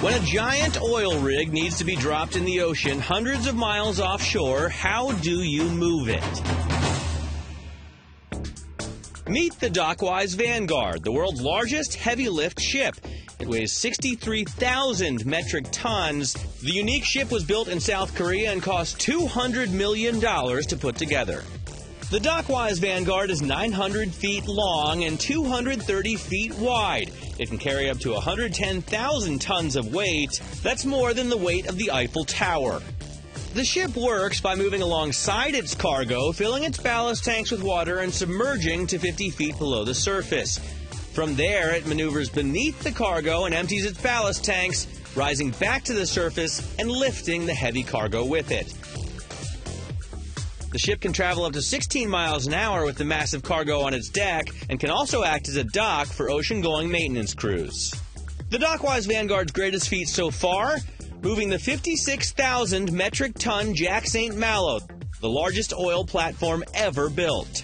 When a giant oil rig needs to be dropped in the ocean hundreds of miles offshore, how do you move it? Meet the Dockwise Vanguard, the world's largest heavy lift ship. It weighs 63,000 metric tons. The unique ship was built in South Korea and cost $200 million to put together. The Dockwise Vanguard is 900 feet long and 230 feet wide. It can carry up to 110,000 tons of weight. That's more than the weight of the Eiffel Tower. The ship works by moving alongside its cargo, filling its ballast tanks with water, and submerging to 50 feet below the surface. From there, it maneuvers beneath the cargo and empties its ballast tanks, rising back to the surface and lifting the heavy cargo with it. The ship can travel up to 16 miles an hour with the massive cargo on its deck and can also act as a dock for ocean going maintenance crews. The Dockwise Vanguard's greatest feat so far moving the 56,000 metric ton Jack St. Malo, the largest oil platform ever built.